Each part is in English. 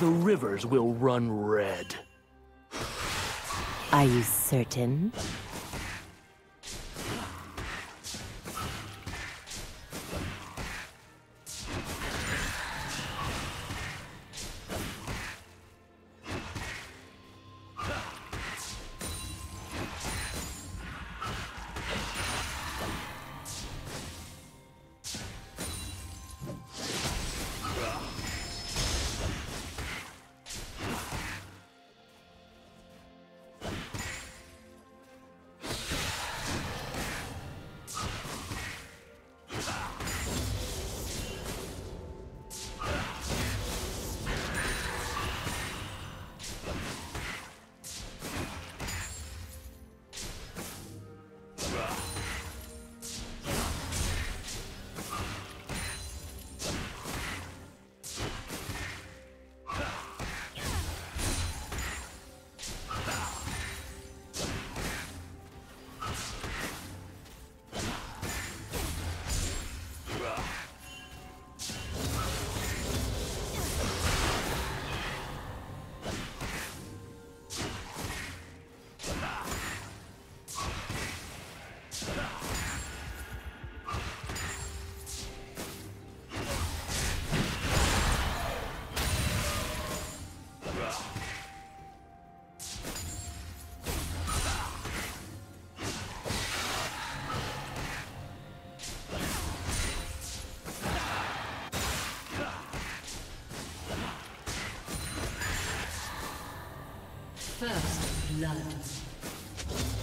the rivers will run red. Are you certain? First blood.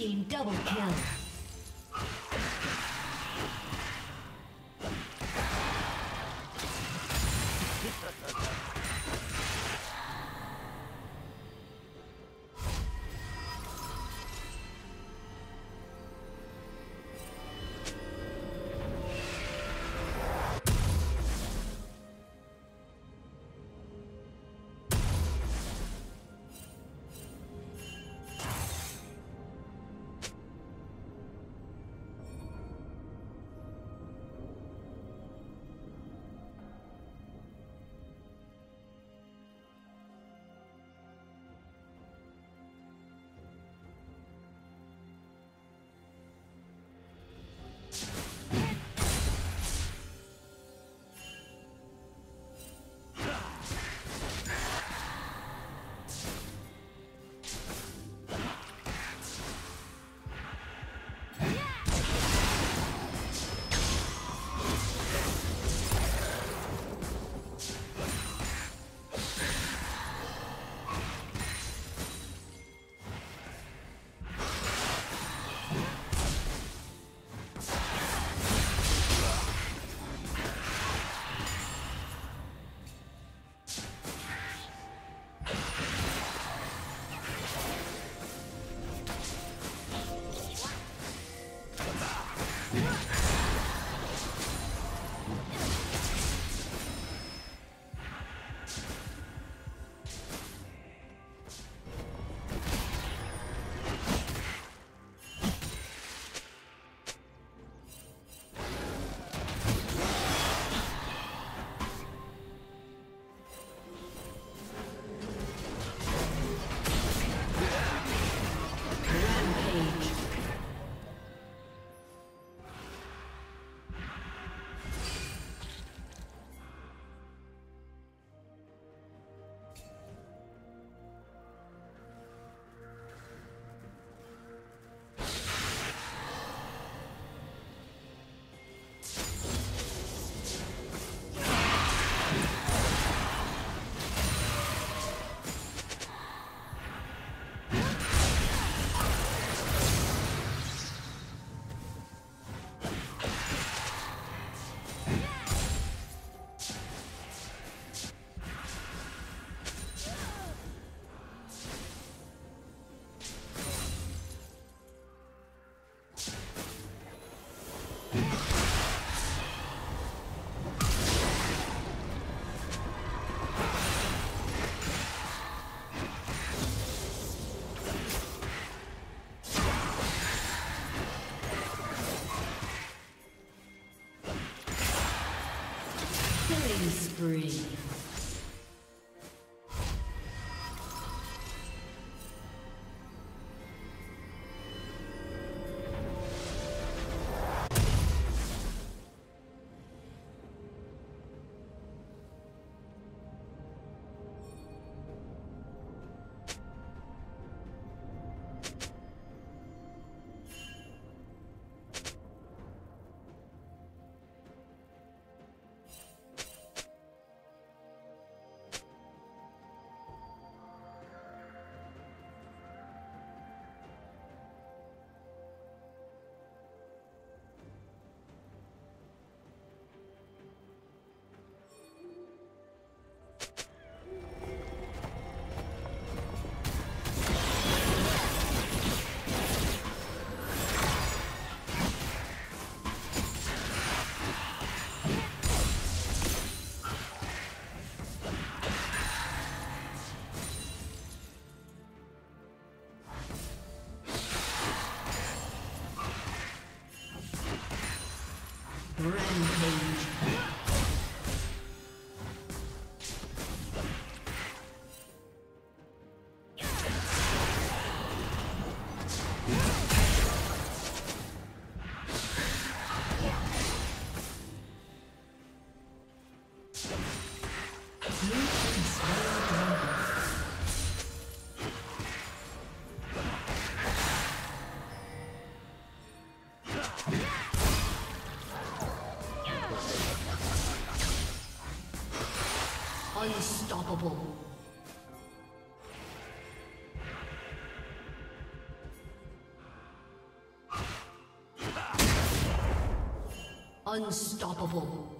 Team double kill. Spree. Unstoppable. Unstoppable.